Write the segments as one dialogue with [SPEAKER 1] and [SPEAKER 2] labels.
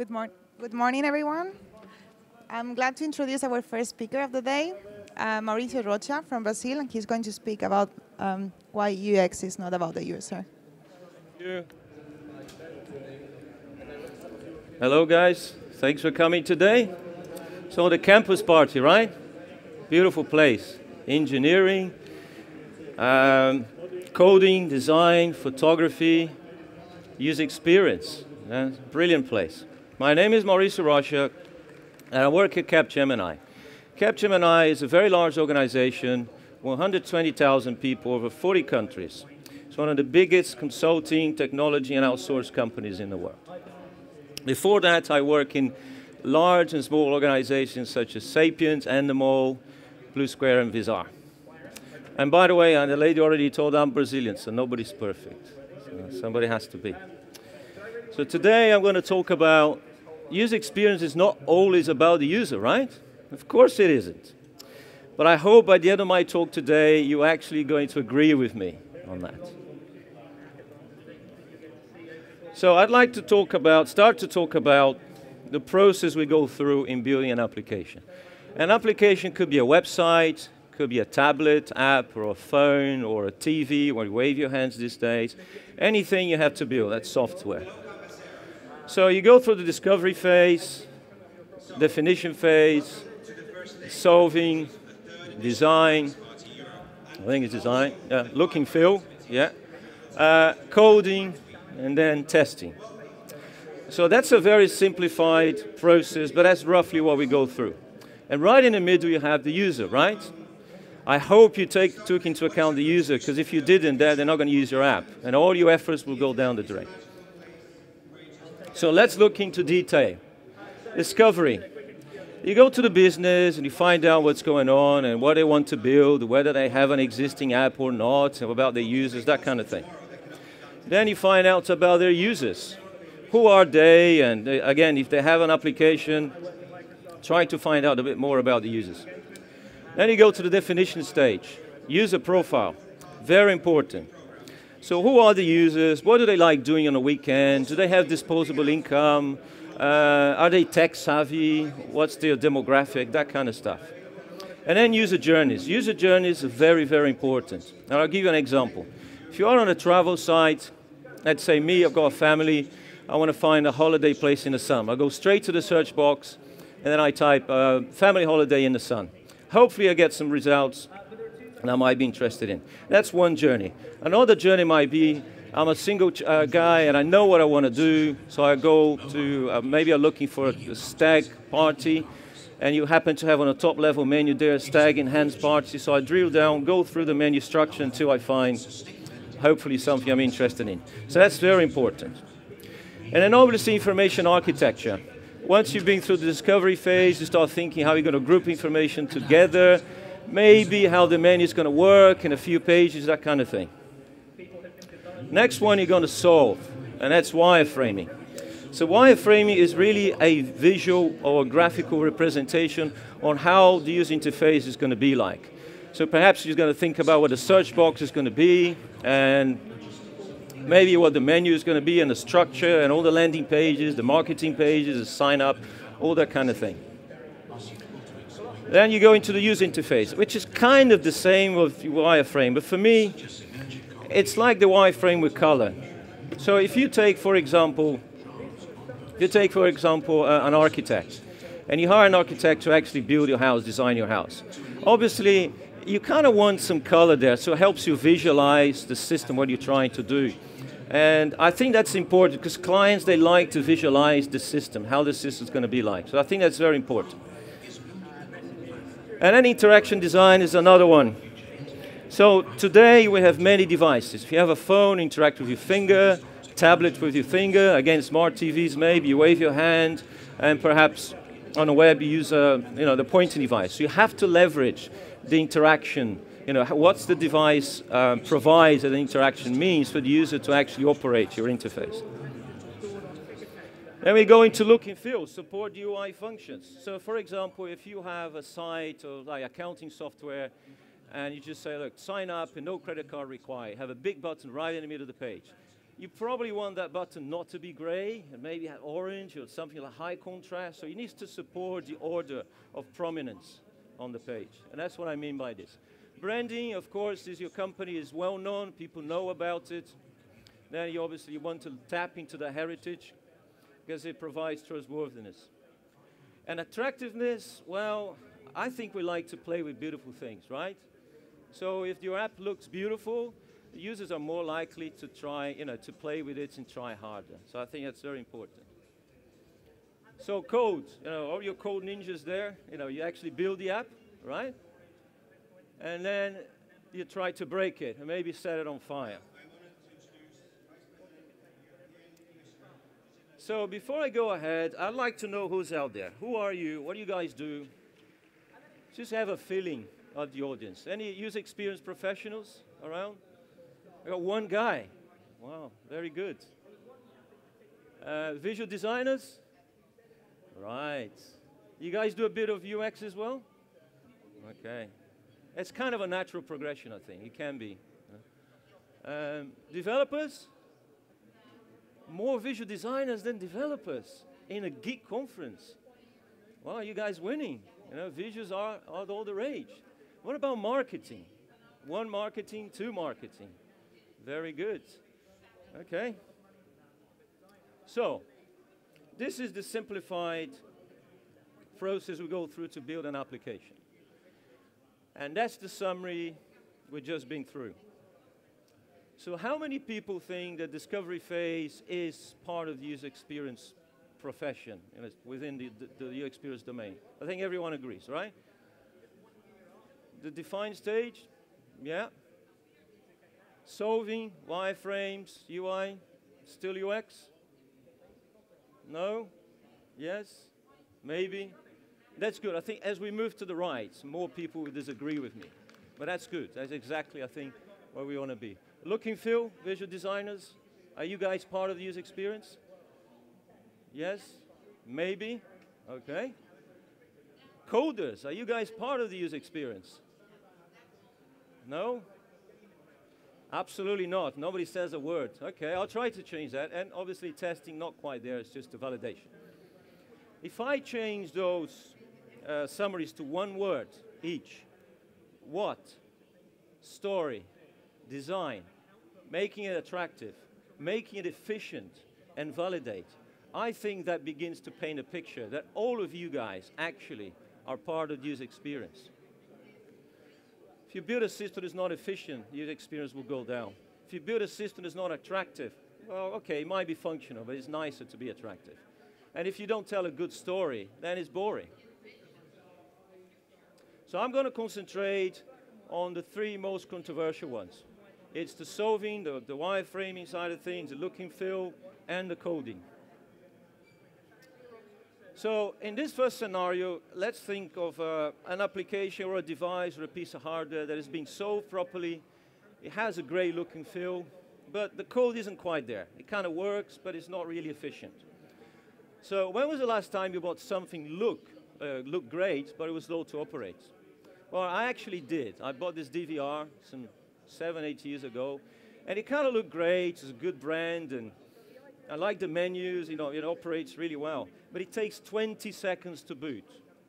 [SPEAKER 1] Good, mor good morning, everyone. I'm glad to introduce our first speaker of the day, uh, Mauricio Rocha from Brazil, and he's going to speak about um, why UX is not about the user.
[SPEAKER 2] You. Hello, guys. Thanks for coming today. So, the campus party, right? Beautiful place. Engineering, um, coding, design, photography, user experience. Yeah, brilliant place. My name is Mauricio Rocha, and I work at Capgemini. Capgemini is a very large organization, 120,000 people over 40 countries. It's one of the biggest consulting, technology, and outsource companies in the world. Before that, I work in large and small organizations such as Sapiens, Endemol, Blue Square, and Visar. And by the way, and the lady already told I'm Brazilian, so nobody's perfect. So somebody has to be. So today I'm going to talk about user experience is not always about the user, right? Of course it isn't. But I hope by the end of my talk today, you're actually going to agree with me on that. So I'd like to talk about, start to talk about the process we go through in building an application. An application could be a website, could be a tablet app or a phone or a TV where you wave your hands these days. Anything you have to build, that's software. So you go through the discovery phase, definition phase, solving, design, I think it's design, yeah, look and feel, yeah, uh, coding, and then testing. So that's a very simplified process, but that's roughly what we go through. And right in the middle, you have the user, right? I hope you take, took into account the user, because if you didn't, they're not going to use your app, and all your efforts will go down the drain. So let's look into detail. Discovery. You go to the business and you find out what's going on and what they want to build, whether they have an existing app or not, about their users, that kind of thing. Then you find out about their users. Who are they? And uh, again, if they have an application, try to find out a bit more about the users. Then you go to the definition stage. User profile, very important. So who are the users? What do they like doing on a weekend? Do they have disposable income? Uh, are they tech savvy? What's their demographic? That kind of stuff. And then user journeys. User journeys are very, very important. And I'll give you an example. If you are on a travel site, let's say me, I've got a family, I want to find a holiday place in the sun. I go straight to the search box, and then I type uh, family holiday in the sun. Hopefully I get some results and I might be interested in. That's one journey. Another journey might be I'm a single uh, guy and I know what I want to do, so I go to uh, maybe I'm looking for a stag party, and you happen to have on a top level menu there a stag enhanced party. So I drill down, go through the menu structure until I find hopefully something I'm interested in. So that's very important. And then obviously information architecture. Once you've been through the discovery phase, you start thinking how you're going to group information together maybe how the menu is going to work in a few pages, that kind of thing. Next one you're going to solve, and that's wireframing. So wireframing is really a visual or graphical representation on how the user interface is going to be like. So perhaps you're going to think about what the search box is going to be, and maybe what the menu is going to be, and the structure, and all the landing pages, the marketing pages, the sign up, all that kind of thing. Then you go into the user interface, which is kind of the same with wireframe, but for me, it's like the wireframe with color. So if you take, for example, you take, for example, uh, an architect, and you hire an architect to actually build your house, design your house. Obviously, you kind of want some color there, so it helps you visualize the system, what you're trying to do. And I think that's important because clients, they like to visualize the system, how the system is going to be like. So I think that's very important. And then interaction design is another one. So today we have many devices. If you have a phone, interact with your finger, tablet with your finger, again, smart TVs maybe, you wave your hand, and perhaps on the web you use a, you know, the pointing device. So you have to leverage the interaction. You know, what's the device uh, provides that the interaction means for the user to actually operate your interface. Then we go into look and feel, support UI functions. So for example, if you have a site or like accounting software, and you just say, look, sign up and no credit card required, have a big button right in the middle of the page. you probably want that button not to be gray and maybe have orange or something like high contrast. So it needs to support the order of prominence on the page. And that's what I mean by this. Branding, of course, is your company is well known, people know about it. Then you obviously want to tap into the heritage because it provides trustworthiness. And attractiveness, well, I think we like to play with beautiful things, right? So if your app looks beautiful, users are more likely to try, you know, to play with it and try harder. So I think that's very important. So code, you know, all your code ninjas there, you know, you actually build the app, right? And then you try to break it and maybe set it on fire. So before I go ahead, I'd like to know who's out there. Who are you? What do you guys do? Just have a feeling of the audience. Any user experience professionals around? I got one guy. Wow, very good. Uh, visual designers? Right. You guys do a bit of UX as well? Okay. It's kind of a natural progression, I think. It can be. Um, developers? More visual designers than developers in a geek conference. Wow, you guys winning. You know, visuals are, are all the rage. What about marketing? One marketing, two marketing. Very good. Okay. So, this is the simplified process we go through to build an application. And that's the summary we've just been through. So how many people think that discovery phase is part of the user experience profession you know, within the, the, the user experience domain? I think everyone agrees, right? The defined stage, yeah, Solving, wireframes, UI, still UX? No? Yes? Maybe? That's good. I think as we move to the right, more people will disagree with me. But that's good. That's exactly, I think, where we want to be. Look and feel, visual designers, are you guys part of the user experience? Yes? Maybe? Okay. Coders, are you guys part of the user experience? No? Absolutely not. Nobody says a word. Okay, I'll try to change that. And obviously, testing not quite there. It's just a validation. If I change those uh, summaries to one word each, what, story, design, making it attractive, making it efficient, and validate, I think that begins to paint a picture that all of you guys actually are part of the user experience. If you build a system that's not efficient, your experience will go down. If you build a system that's not attractive, well, okay, it might be functional, but it's nicer to be attractive. And if you don't tell a good story, then it's boring. So I'm going to concentrate on the three most controversial ones. It's the solving, the, the wireframing side of things, the look and feel, and the coding. So in this first scenario, let's think of uh, an application or a device or a piece of hardware that is being solved properly. It has a great look and feel, but the code isn't quite there. It kind of works, but it's not really efficient. So when was the last time you bought something look, uh, look great, but it was slow to operate? Well, I actually did. I bought this DVR some seven, eight years ago, and it kind of looked great. It's a good brand, and I like the menus, you know, it operates really well. But it takes 20 seconds to boot.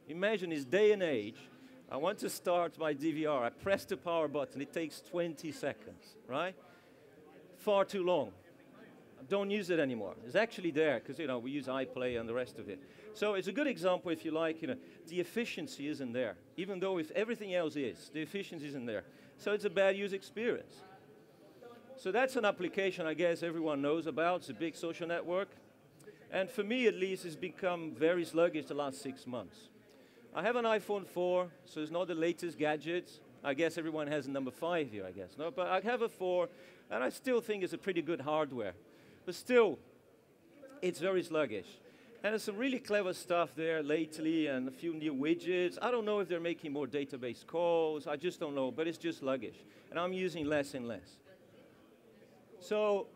[SPEAKER 2] Imagine this day and age, I want to start my DVR. I press the power button, it takes 20 seconds, right? Far too long. Don't use it anymore. It's actually there because you know we use iPlayer and the rest of it. So it's a good example, if you like. You know, the efficiency isn't there, even though if everything else is, the efficiency isn't there. So it's a bad user experience. So that's an application I guess everyone knows about. It's a big social network. And for me, at least, it's become very sluggish the last six months. I have an iPhone 4, so it's not the latest gadget. I guess everyone has a number 5 here, I guess. No? But I have a 4, and I still think it's a pretty good hardware. But still, it's very sluggish. And there's some really clever stuff there lately and a few new widgets. I don't know if they're making more database calls. I just don't know, but it's just sluggish. And I'm using less and less. So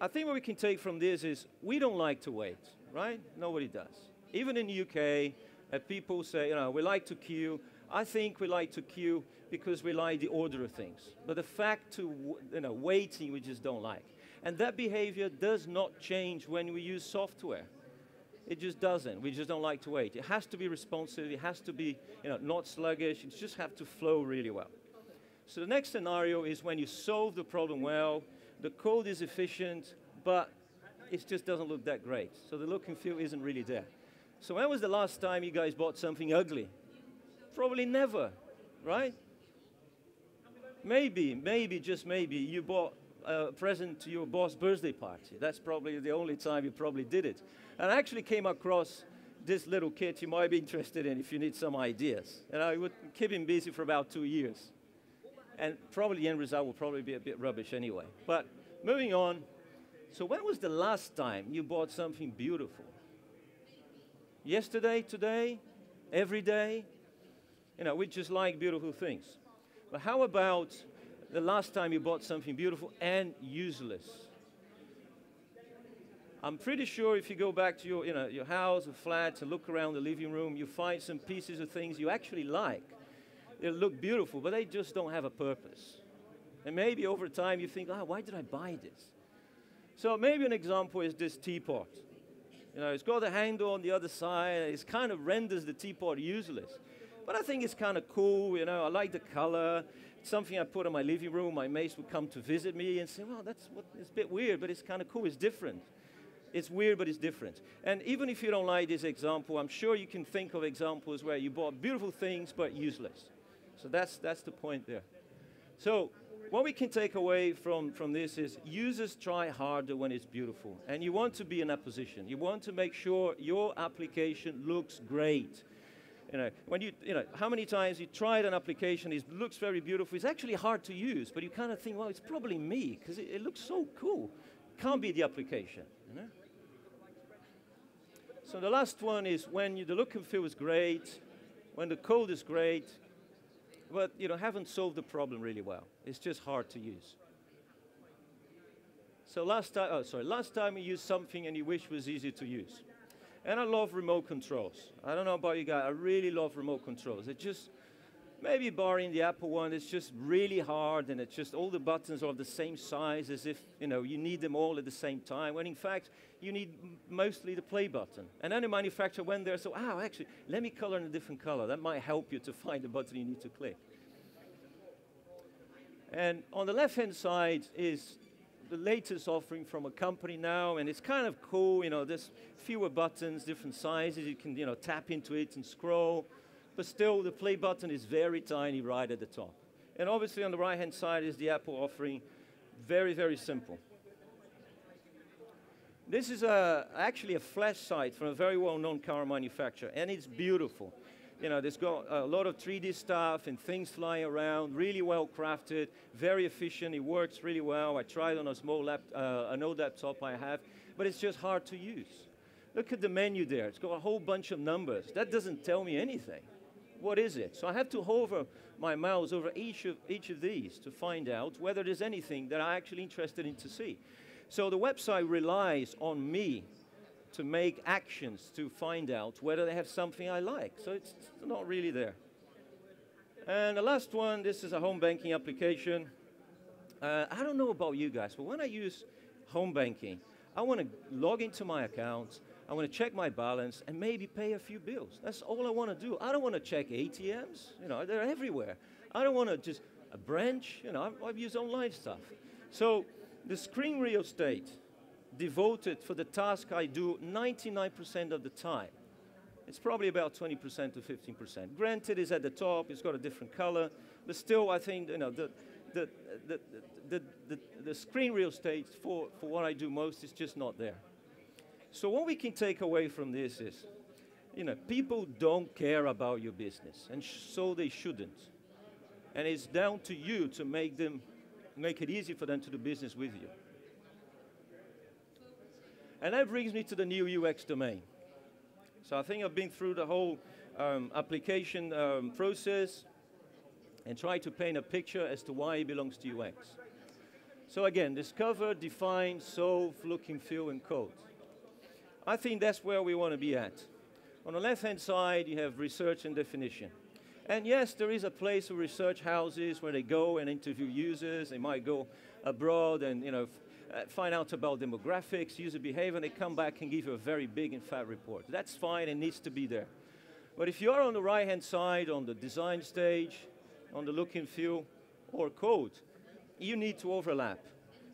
[SPEAKER 2] I think what we can take from this is we don't like to wait, right? Nobody does. Even in the UK, uh, people say, you know, we like to queue. I think we like to queue because we like the order of things. But the fact to, you know, waiting, we just don't like. And that behavior does not change when we use software. It just doesn't. We just don't like to wait. It has to be responsive. It has to be you know, not sluggish. It just have to flow really well. So the next scenario is when you solve the problem well, the code is efficient, but it just doesn't look that great. So the look and feel isn't really there. So when was the last time you guys bought something ugly? Probably never, right? Maybe, maybe, just maybe, you bought a present to your boss' birthday party. That's probably the only time you probably did it. And I actually came across this little kit you might be interested in if you need some ideas. And I would keep him busy for about two years. And probably the end result will probably be a bit rubbish anyway. But moving on, so when was the last time you bought something beautiful? Yesterday, today, every day? You know, we just like beautiful things. But how about the last time you bought something beautiful and useless? I'm pretty sure if you go back to your, you know, your house or flat and look around the living room, you find some pieces of things you actually like. They look beautiful, but they just don't have a purpose. And maybe over time you think, oh, why did I buy this? So maybe an example is this teapot. You know, it's got a handle on the other side. It kind of renders the teapot useless. But I think it's kind of cool, you know. I like the color. Something I put in my living room. My mates would come to visit me and say, well, that's what, it's a bit weird, but it's kind of cool. It's different. It's weird, but it's different. And even if you don't like this example, I'm sure you can think of examples where you bought beautiful things but useless. So that's, that's the point there. So what we can take away from, from this is users try harder when it's beautiful. And you want to be in that position. You want to make sure your application looks great. You know, when you, you know, how many times you tried an application, it looks very beautiful, it's actually hard to use, but you kind of think, well, it's probably me, because it, it, looks so cool. Can't be the application, you know? So the last one is when you, the look and feel is great, when the code is great, but you know, haven't solved the problem really well. It's just hard to use. So last time, oh sorry, last time you used something and you wish was easy to use. And I love remote controls. I don't know about you guys, I really love remote controls. It just, maybe barring the Apple one, it's just really hard and it's just all the buttons are of the same size as if, you know, you need them all at the same time, when in fact, you need mostly the play button. And then the manufacturer went there, so, oh, actually, let me color in a different color. That might help you to find the button you need to click. And on the left-hand side is the latest offering from a company now, and it's kind of cool, you know, there's fewer buttons, different sizes, you can, you know, tap into it and scroll but still the play button is very tiny right at the top. And obviously on the right hand side is the Apple offering, very, very simple. This is a, actually a flash site from a very well-known car manufacturer, and it's beautiful. You know, there's got a lot of 3D stuff and things flying around, really well crafted, very efficient, it works really well. I tried on a small lap, uh, an old laptop I have, but it's just hard to use. Look at the menu there, it's got a whole bunch of numbers. That doesn't tell me anything what is it? So I have to hover my mouse over each of, each of these to find out whether there's anything that I'm actually interested in to see. So the website relies on me to make actions to find out whether they have something I like. So it's not really there. And the last one, this is a home banking application. Uh, I don't know about you guys, but when I use home banking, I want to log into my account, I want to check my balance and maybe pay a few bills. That's all I want to do. I don't want to check ATMs. You know, they're everywhere. I don't want to just a branch. You know, I've, I've used online stuff. So the screen real estate devoted for the task I do 99% of the time. It's probably about 20% to 15%. Granted, it's at the top, it's got a different color, but still, I think you know, the, the, the, the, the, the screen real estate for, for what I do most is just not there. So what we can take away from this is, you know, people don't care about your business, and so they shouldn't. And it's down to you to make them, make it easy for them to do business with you. And that brings me to the new UX domain. So I think I've been through the whole um, application um, process and tried to paint a picture as to why it belongs to UX. So again, discover, define, solve, look and feel, and code. I think that's where we want to be at. On the left-hand side, you have research and definition. And yes, there is a place for research houses where they go and interview users. They might go abroad and you know uh, find out about demographics, user behavior, and they come back and give you a very big and fat report. That's fine and needs to be there. But if you're on the right-hand side, on the design stage, on the look and feel, or code, you need to overlap.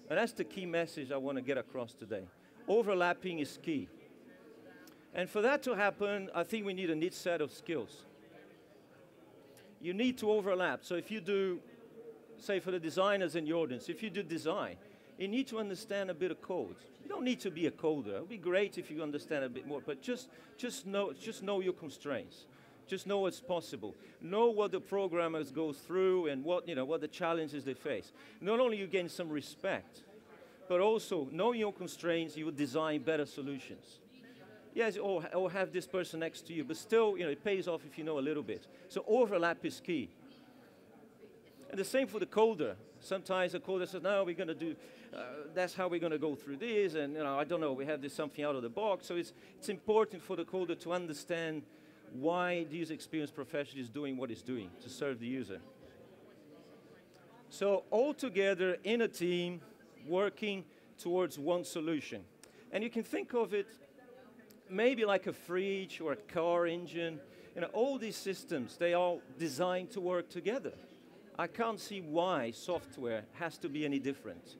[SPEAKER 2] And that's the key message I want to get across today. Overlapping is key. And for that to happen, I think we need a neat set of skills. You need to overlap. So if you do, say for the designers in your audience, if you do design, you need to understand a bit of code. You don't need to be a coder. It would be great if you understand a bit more, but just, just, know, just know your constraints. Just know what's possible. Know what the programmers go through and what, you know, what the challenges they face. Not only you gain some respect, but also knowing your constraints, you will design better solutions. Yes, or, or have this person next to you, but still, you know, it pays off if you know a little bit. So overlap is key. And the same for the coder. Sometimes the coder says, no, we're going to do, uh, that's how we're going to go through this, and you know, I don't know, we have this something out of the box. So it's, it's important for the coder to understand why the user experience professional is doing what it's doing to serve the user. So all together in a team, working towards one solution. And you can think of it maybe like a fridge or a car engine. You know, all these systems, they are designed to work together. I can't see why software has to be any different.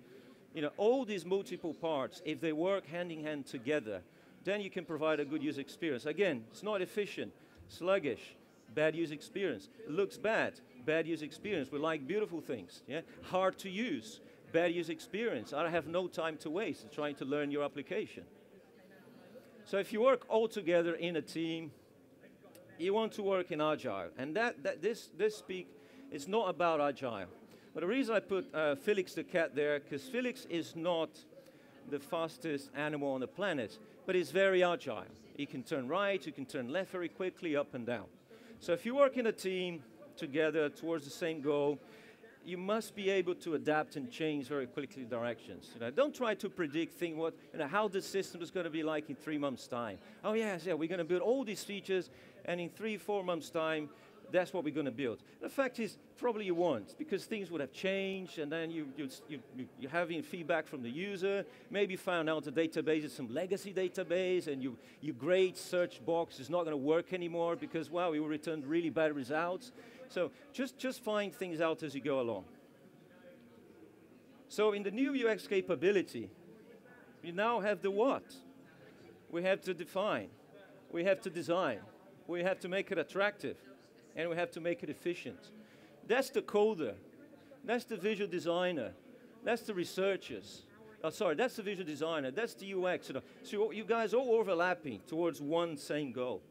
[SPEAKER 2] You know, all these multiple parts, if they work hand in hand together, then you can provide a good user experience. Again, it's not efficient, sluggish, bad user experience. Looks bad, bad user experience. We like beautiful things, yeah? Hard to use, bad user experience. I have no time to waste trying to learn your application. So if you work all together in a team, you want to work in agile. And that, that this, this speak is not about agile. But the reason I put uh, Felix the cat there, because Felix is not the fastest animal on the planet, but he's very agile. He can turn right, he can turn left very quickly, up and down. So if you work in a team together towards the same goal, you must be able to adapt and change very quickly directions. You know, don't try to predict think what, you know, how the system is going to be like in three months' time. Oh yes, yeah, we're going to build all these features, and in three, four months' time, that's what we're going to build. The fact is, probably you won't, because things would have changed, and then you, you, you, you're having feedback from the user. Maybe found out the database is some legacy database, and you, your great search box is not going to work anymore because, wow, you returned really bad results. So just, just find things out as you go along. So in the new UX capability, we now have the what. We have to define. We have to design. We have to make it attractive. And we have to make it efficient. That's the coder. That's the visual designer. That's the researchers. Oh, sorry, that's the visual designer. That's the UX. So you guys all overlapping towards one same goal.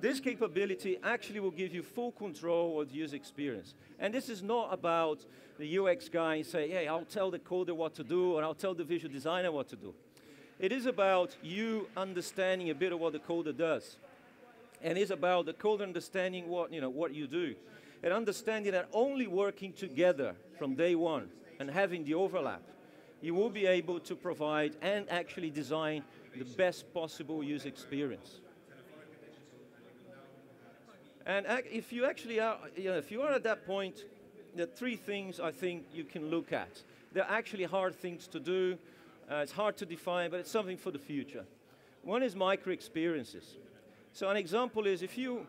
[SPEAKER 2] This capability actually will give you full control of the user experience. And this is not about the UX guy say, hey, I'll tell the coder what to do, or I'll tell the visual designer what to do. It is about you understanding a bit of what the coder does. And it's about the coder understanding what, you know, what you do. And understanding that only working together from day one and having the overlap, you will be able to provide and actually design the best possible user experience. And if you actually are, you know, if you are at that point, there are three things I think you can look at. They're actually hard things to do. Uh, it's hard to define, but it's something for the future. One is micro experiences. So an example is if you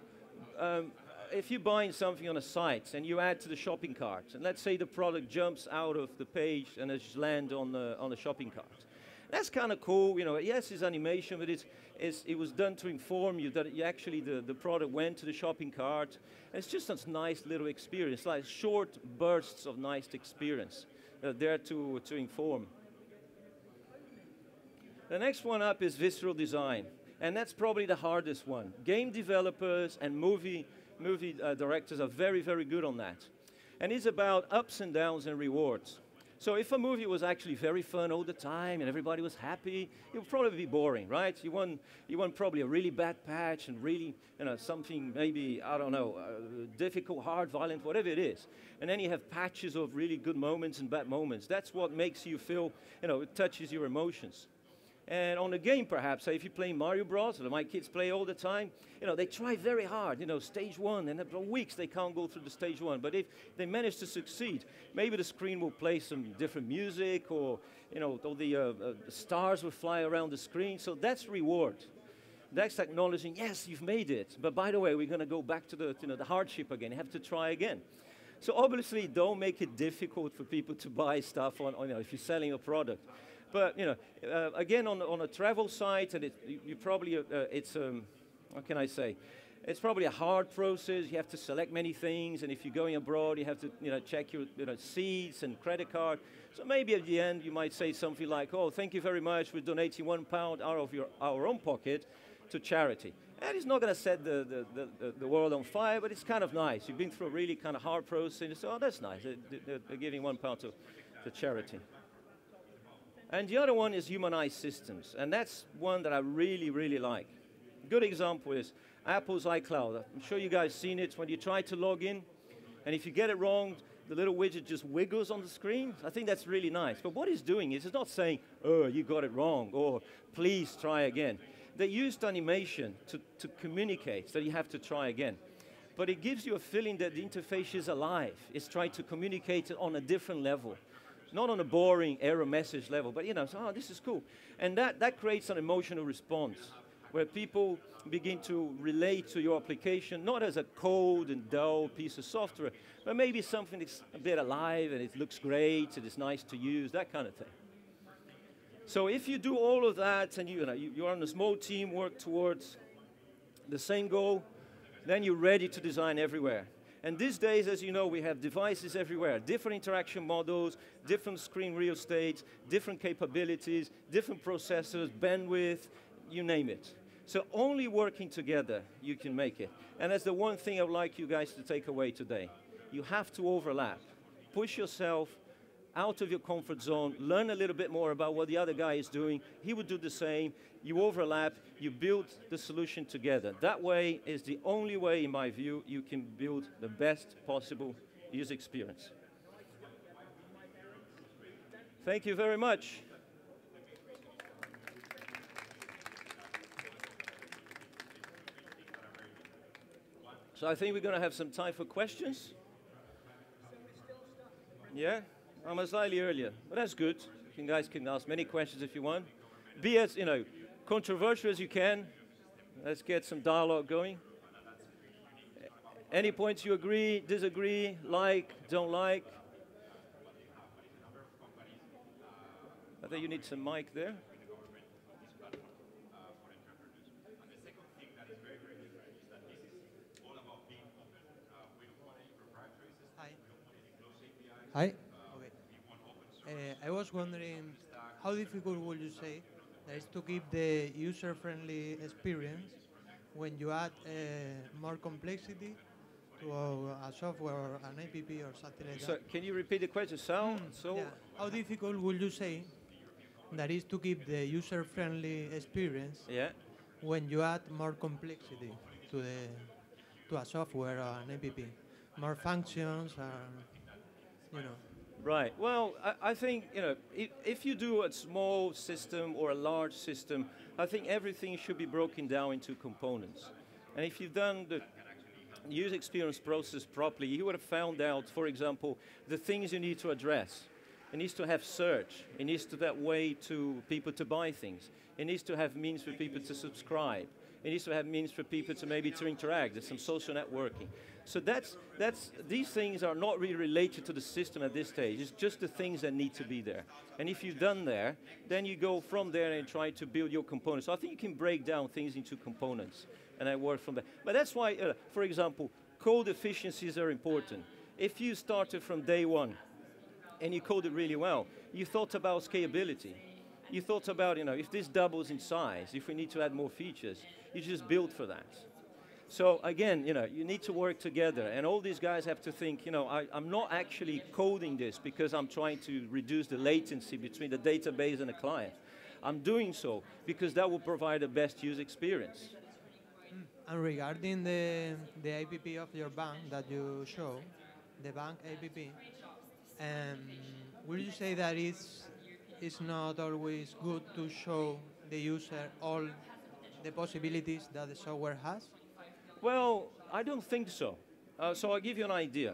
[SPEAKER 2] um, if you're buying something on a site and you add to the shopping cart, and let's say the product jumps out of the page and has land on the on the shopping cart. That's kind of cool, you know. Yes, it's animation, but it's, it's, it was done to inform you that you actually the, the product went to the shopping cart. It's just a nice little experience, like short bursts of nice experience uh, there to, to inform. The next one up is visceral design. And that's probably the hardest one. Game developers and movie, movie uh, directors are very, very good on that. And it's about ups and downs and rewards. So if a movie was actually very fun all the time and everybody was happy, it would probably be boring, right? You want, you want probably a really bad patch and really, you know, something maybe, I don't know, uh, difficult, hard, violent, whatever it is. And then you have patches of really good moments and bad moments. That's what makes you feel, you know, it touches your emotions. And on a game, perhaps, say if you play Mario Bros, my kids play all the time, you know, they try very hard, you know, stage one, and for weeks they can't go through the stage one. But if they manage to succeed, maybe the screen will play some different music, or, you know, all the, uh, uh, stars will fly around the screen. So that's reward. That's acknowledging, yes, you've made it. But by the way, we're going to go back to the, you know, the hardship again. You have to try again. So obviously, don't make it difficult for people to buy stuff on, on you know, if you're selling a product. But you know, uh, again, on, on a travel site, and it, you, probably uh, it's um, what can I say? It's probably a hard process. You have to select many things, and if you're going abroad, you have to you know check your you know seats and credit card. So maybe at the end, you might say something like, "Oh, thank you very much. We're donating one pound out of your our own pocket." to charity. And it's not going to set the, the, the, the, world on fire, but it's kind of nice. You've been through a really kind of hard process, and you say, oh, that's nice. They're, they're giving one pound to, to charity. And the other one is humanized systems, and that's one that I really, really like. Good example is Apple's iCloud. I'm sure you guys seen it when you try to log in, and if you get it wrong, the little widget just wiggles on the screen. I think that's really nice. But what it's doing is it's not saying, oh, you got it wrong, or please try again. They used animation to, to communicate that you have to try again. But it gives you a feeling that the interface is alive. It's trying to communicate on a different level. Not on a boring error message level, but you know, so, oh, this is cool. And that, that creates an emotional response where people begin to relate to your application, not as a cold and dull piece of software, but maybe something that's a bit alive and it looks great and it's nice to use, that kind of thing. So if you do all of that and you, you know, you, are on a small team, work towards the same goal, then you're ready to design everywhere. And these days, as you know, we have devices everywhere, different interaction models, different screen real estate, different capabilities, different processors, bandwidth, you name it. So only working together you can make it. And that's the one thing I would like you guys to take away today. You have to overlap. Push yourself, out of your comfort zone, learn a little bit more about what the other guy is doing. He would do the same. You overlap, you build the solution together. That way is the only way, in my view, you can build the best possible user experience. Thank you very much. So I think we're going to have some time for questions. Yeah? I'm slightly earlier, but that's good. You guys can ask many questions if you want. Be as, you know, controversial as you can. Let's get some dialogue going. Any points you agree, disagree, like, don't like? I think you need some mic there.
[SPEAKER 3] Hi. Hi. I was wondering how difficult would you say that is to keep the user-friendly experience when you add uh, more complexity to a, a, software or an app or something like
[SPEAKER 2] so
[SPEAKER 3] that.
[SPEAKER 2] Can you repeat the question? So, mm, so
[SPEAKER 3] yeah. how difficult would you say that is to keep the user-friendly experience
[SPEAKER 2] yeah.
[SPEAKER 3] when you add more complexity to the to a software or an app, more functions, and you know.
[SPEAKER 2] Right. Well, I, I, think you know if, if you do a small system or a large system, I think everything should be broken down into components. And if you've done the user experience process properly, you would have found out, for example, the things you need to address. It needs to have search. It needs to have way to people to buy things. It needs to have means for people to subscribe. It needs to have means for people to maybe to interact. There's some social networking. So that's, that's, these things are not really related to the system at this stage. It's just the things that need to be there. And if you've done there, then you go from there and try to build your components. So I think you can break down things into components and I work from there. But that's why, uh, for example, code efficiencies are important. If you started from day one and you code it really well, you thought about scalability you thought about, you know, if this doubles in size, if we need to add more features, you just build for that. So again, you know, you need to work together, and all these guys have to think, you know, I, am not actually coding this because I'm trying to reduce the latency between the database and the client. I'm doing so because that will provide the best user experience.
[SPEAKER 3] And regarding the, the APP of your bank that you show, the bank APP, um, would you say that it's it's not always good to show the user all the possibilities that the software has?
[SPEAKER 2] Well, I don't think so. Uh, so I'll give you an idea.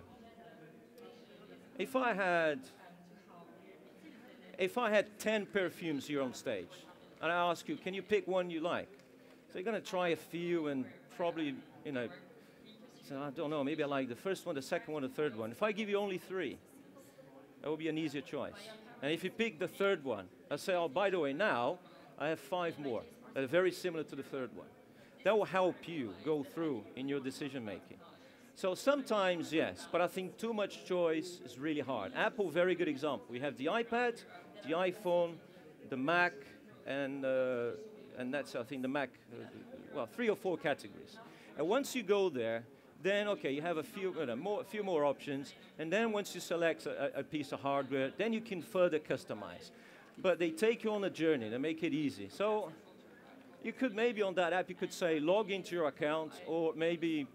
[SPEAKER 2] If I had if I had 10 perfumes here on stage, and I ask you, can you pick one you like? So you're going to try a few and probably, you know, so I don't know, maybe I like the first one, the second one, the third one. If I give you only three, that would be an easier choice. And if you pick the third one, I say, oh, by the way, now I have five more are very similar to the third one. That will help you go through in your decision making. So sometimes, yes, but I think too much choice is really hard. Apple, very good example. We have the iPad, the iPhone, the Mac, and, uh, and that's, I think, the Mac, uh, well, three or four categories. And once you go there, then, okay, you have a few, know, more, a few more options, and then once you select a, a piece of hardware, then you can further customize. But they take you on a journey, they make it easy. So you could maybe on that app, you could say log into your account or maybe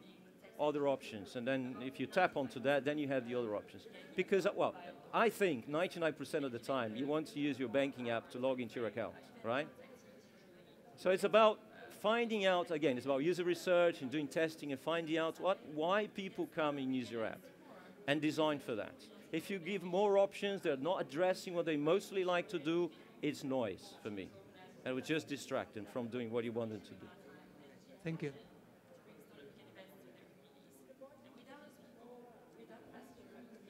[SPEAKER 2] other options. And then if you tap onto that, then you have the other options. Because, uh, well, I think 99% of the time you want to use your banking app to log into your account, right? So it's about finding out, again, it's about user research and doing testing and finding out what, why people come and use your app and design for that. If you give more options, they're not addressing what they mostly like to do, it's noise for me. And it would just distract them from doing what you want them to do.
[SPEAKER 3] Thank you.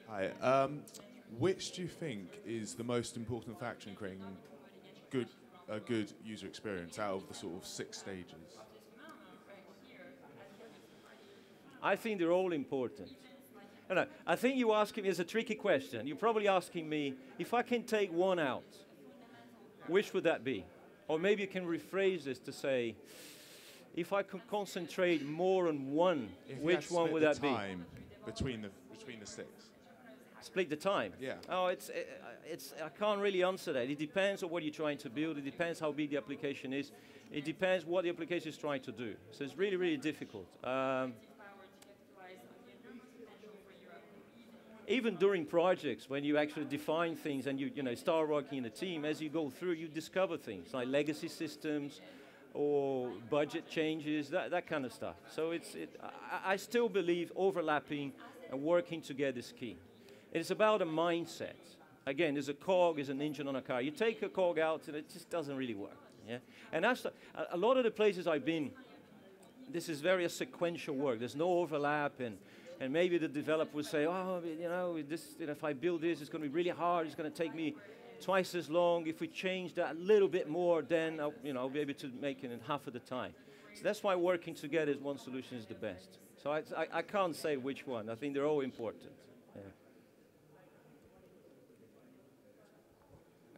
[SPEAKER 4] Hi. Um, which do you think is the most important factor in creating good, a good user experience out of the sort of six stages?
[SPEAKER 2] I think they're all important. No, no, I think you're asking me is a tricky question. You're probably asking me if I can take one out, which would that be? Or maybe you can rephrase this to say, if I could concentrate more on one,
[SPEAKER 4] If
[SPEAKER 2] which one would that be?
[SPEAKER 4] time between the between the six?
[SPEAKER 2] Split the time.
[SPEAKER 4] Yeah.
[SPEAKER 2] Oh, it's, uh, it's, I can't really answer that. It depends on what you're trying to build. It depends how big the application is. It depends what the application is trying to do. So it's really, really difficult. Um, even during projects, when you actually define things and you, you know, start working in a team, as you go through, you discover things like legacy systems or budget changes, that, that kind of stuff. So it's, it, I, I still believe overlapping and working together is key. It's about a mindset. Again, there's a cog, there's an engine on a car. You take a cog out and it just doesn't really work. Yeah? And a, lot of the places I've been, this is very sequential work. There's no overlap and, and maybe the developer would say, oh, you know, this, you know, if I build this, it's going to be really hard. It's going to take me twice as long. If we change that a little bit more, then I'll, you know, I'll be able to make it in half of the time. So that's why working together as one solution is the best. So I, I, I can't say which one. I think they're all important. Yeah.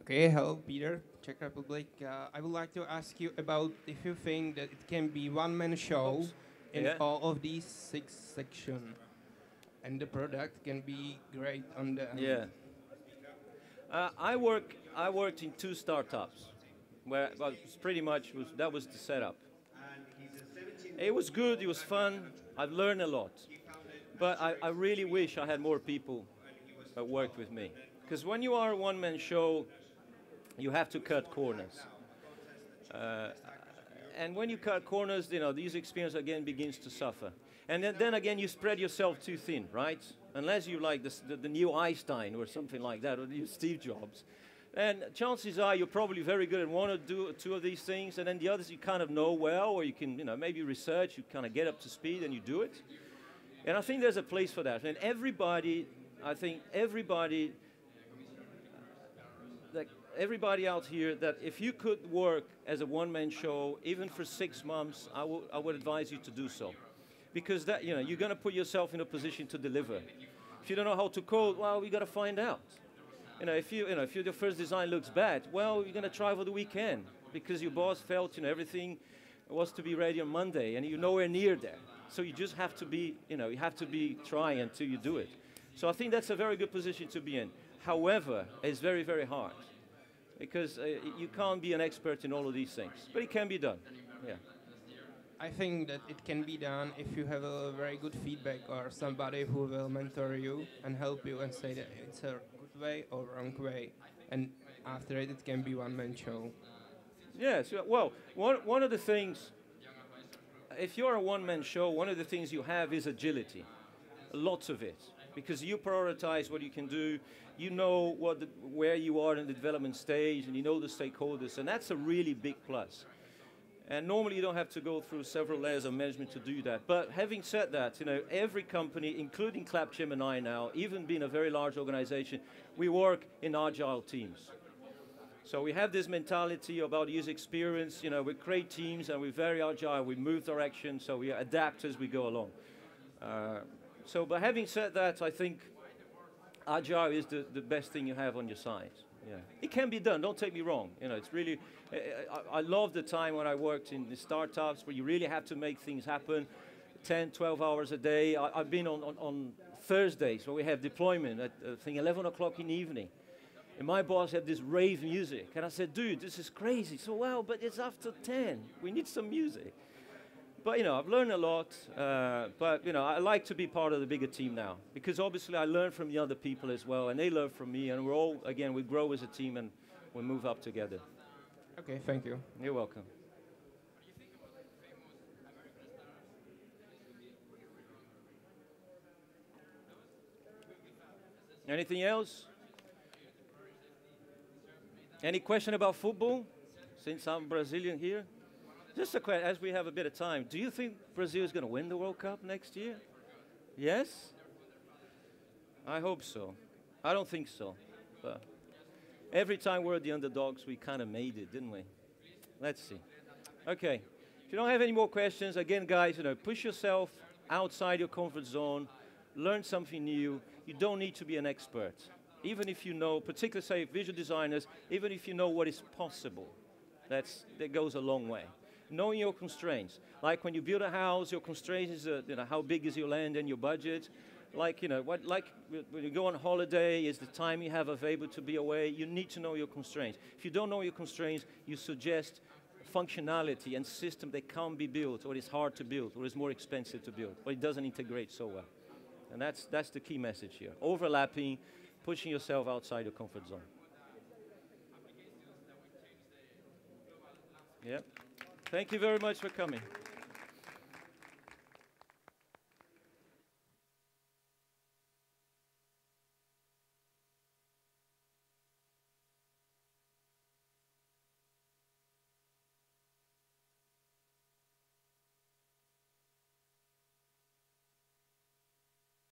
[SPEAKER 5] Okay, hello, Peter, Czech Republic. Uh, I would like to ask you about if you think that it can be one-man show
[SPEAKER 2] Oops.
[SPEAKER 5] in
[SPEAKER 2] Yeah.
[SPEAKER 5] all of these six sections, and the product can be great on the end.
[SPEAKER 2] Yeah. Uh, I work. I worked in two startups, where well, pretty much was that was the setup. It was good. It was fun. I've learned a lot, but I, I really wish I had more people that worked with me. Because when you are a one-man show, you have to cut corners. Uh, and when you cut corners, you know, the user experience again begins to suffer. And then, then again, you spread yourself too thin, right? Unless you like the, the, new Einstein or something like that, or the new Steve Jobs. And chances are you're probably very good at one or do, two of these things, and then the others you kind of know well, or you can, you know, maybe research, you kind of get up to speed and you do it. And I think there's a place for that. And everybody, I think everybody like everybody out here that if you could work as a one-man show even for six months I would I would advise you to do so because that you know you're going to put yourself in a position to deliver. If you don't know how to code well we got to find out. You know if you you know if your first design looks bad well you're going to try for the weekend. Because your boss felt you know everything was to be ready on monday and you're nowhere near there so you just have to be you know you have to be trying until you do it. So i think that's a very good position to be in. However it's very very hard. Because uh, you can't be an expert in all of these things. But it can be done. Yeah
[SPEAKER 5] I think that it can be done if you have a very good feedback or somebody who will mentor you and help you and say that it's a good way or wrong way. And after it, it can be one-man show.
[SPEAKER 2] Yes. Well, one, one of the things, if you're a one man show, one of the things you have is agility. Lots of it. Because you prioritize what you can do, you know what the, where you are in the development stage, and you know the stakeholders, and that's a really big plus. And normally you don't have to go through several layers of management to do that. But having said that, you know, every company, including Capgemini now, even being a very large organization, we work in agile teams. So we have this mentality about user experience. You know, we create teams and we're very agile. We move direction, so we adapt as we go along. Uh, so, but having said that, I think agile is the, the best thing you have on your side. Yeah. It can be done, don't take me wrong. You know, it's really, I, I love the time when I worked in the startups where you really have to make things happen 10, 12 hours a day. I, have been on, on, on, Thursdays where we have deployment at, I think, 11 o'clock in the evening. And my boss had this rave music. And I said, dude, this is crazy. So, well, but it's after 10. We need some music. But, you know, I've learned a lot. Uh, but, you know, I like to be part of the bigger team now. Because obviously I learn from the other people as well. And they learn from me. And we're all, again, we grow as a team and we move up together.
[SPEAKER 5] Okay, thank you.
[SPEAKER 2] You're welcome. Anything else? Any question about football? Since I'm Brazilian here. Just a question, as we have a bit of time. Do you think Brazil is going to win the World Cup next year? Yes? I hope so. I don't think so. But every time we're the underdogs, we kind of made it, didn't we? Let's see. Okay. If you don't have any more questions, again, guys, you know, push yourself outside your comfort zone, learn something new. You don't need to be an expert even if you know, particularly say visual designers, even if you know what is possible, that's, that goes a long way. Knowing your constraints, like when you build a house, your constraints is, uh, you know, how big is your land and your budget. Like, you know, what, like when you go on holiday, is the time you have available to be away. You need to know your constraints. If you don't know your constraints, you suggest functionality and system that can't be built, or is hard to build, or is more expensive to build, or it doesn't integrate so well. And that's, that's the key message here. Overlapping, pushing yourself outside your comfort zone. Yep. Thank you very much for coming.